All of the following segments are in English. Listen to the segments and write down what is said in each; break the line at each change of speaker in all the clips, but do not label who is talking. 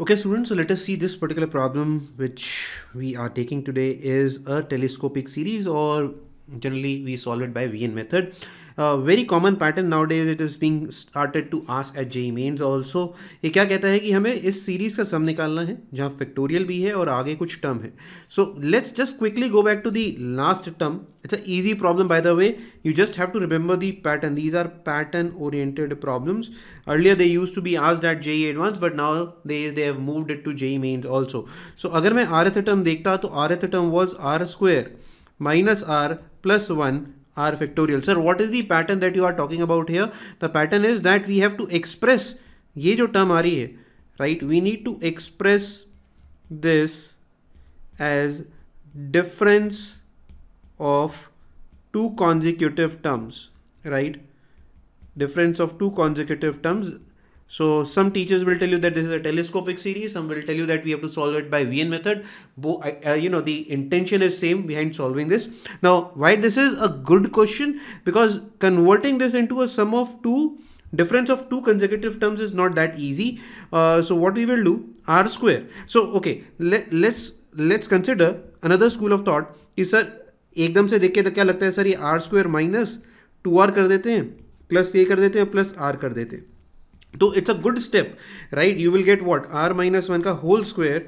Okay students, so let us see this particular problem which we are taking today is a telescopic series or generally we solve it by Vn method. Very common pattern now nowadays, it is being started to ask at JE mains also ये क्या कहता है कि हमें इस series का सम निकालना है, जहाँ फैक्टोरियल भी है और आगे कुछ टर्म है। So let's just quickly go back to the last term it's a easy problem by the way you just have to remember the pattern these are pattern oriented problems earlier they used to be आज at J E advance but now they is they have moved it to JE mains also so अगर मैं are एथ term देखता तो R eighth term was R square minus R plus one r factorial. Sir what is the pattern that you are talking about here? The pattern is that we have to express ye jo term aa hai right? We need to express this as difference of two consecutive terms right? Difference of two consecutive terms so some teachers will tell you that this is a telescopic series. Some will tell you that we have to solve it by Wien method. Bo uh, you know, the intention is same behind solving this. Now, why this is a good question? Because converting this into a sum of two difference of two consecutive terms is not that easy. Uh, so what we will do r square. So okay, let, let's let's consider another school of thought is sir एकदम से देख के तो क्या लगता है sir ये R square minus two are कर देते हैं प्लस ये कर देते हैं प्लस आर कर देते हैं तो it's a good step right you will get what are minus one का whole square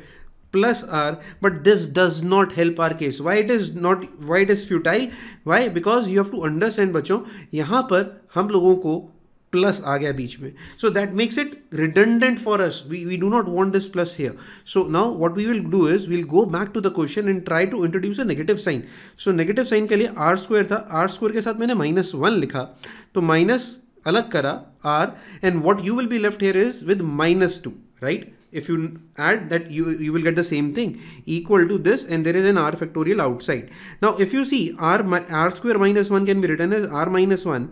plus are but this does not help are case why it is not why it is futile why because you have to understand बच्चों यहाँ पर हम लोगों को plus आ गया बीच में so that makes it redundant for us we we do not want this plus here so now what we will do is will go back to the question and try to introduce a negative sign so negative sign के लिए are square था are square के साथ मैंने minus one लिखा तो minus alakkara r, and what you will be left here is with minus 2 right? If you add that you you will get the same thing equal to this and there is an r factorial outside. Now if you see r r square minus 1 can be written as r minus 1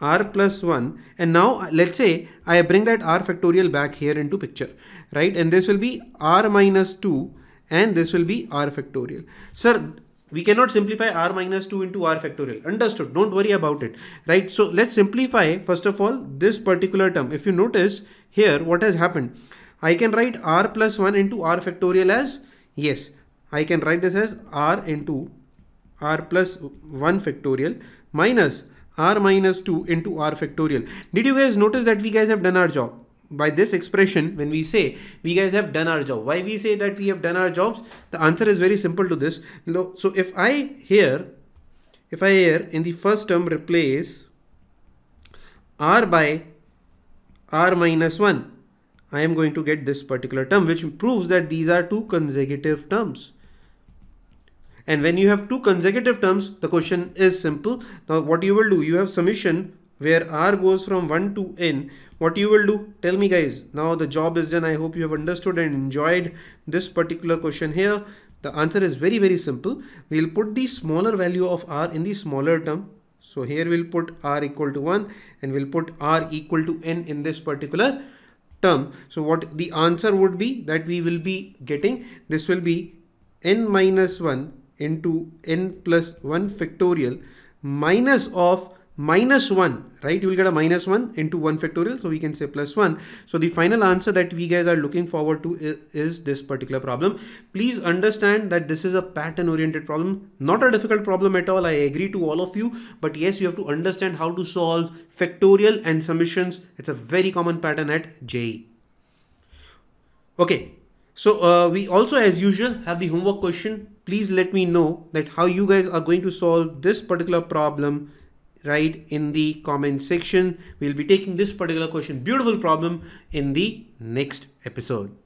r plus 1 and now uh, let's say I bring that r factorial back here into picture right? And this will be r minus 2 and this will be r factorial. Sir we cannot simplify r minus 2 into r factorial. Understood. Don't worry about it. Right? So let's simplify first of all this particular term. If you notice here what has happened? I can write r plus 1 into r factorial as yes. I can write this as r into r plus 1 factorial minus r minus 2 into r factorial. Did you guys notice that we guys have done our job by this expression when we say we guys have done our job. Why we say that we have done our jobs? The answer is very simple to this. So if i here if i here in the first term replace r by r minus 1 i am going to get this particular term which proves that these are two consecutive terms. And when you have two consecutive terms the question is simple. Now what you will do you have summation where r goes from 1 to n. What you will do? Tell me guys. Now the job is done. I hope you have understood and enjoyed this particular question here. The answer is very very simple. We'll put the smaller value of r in the smaller term. So here we'll put r equal to 1 and we'll put r equal to n in this particular term. So what the answer would be that we will be getting this will be n minus 1 into n plus 1 factorial minus of minus 1 right? You will get a minus 1 into 1 factorial so we can say plus 1 so the final answer that we guys are looking forward to is, is this particular problem. Please understand that this is a pattern oriented problem not a difficult problem at all i agree to all of you but yes you have to understand how to solve factorial and summations it's a very common pattern at JEE okay so uh, we also as usual have the homework question. Please let me know that how you guys are going to solve this particular problem write in the comment section. We'll be taking this particular question, beautiful problem in the next episode.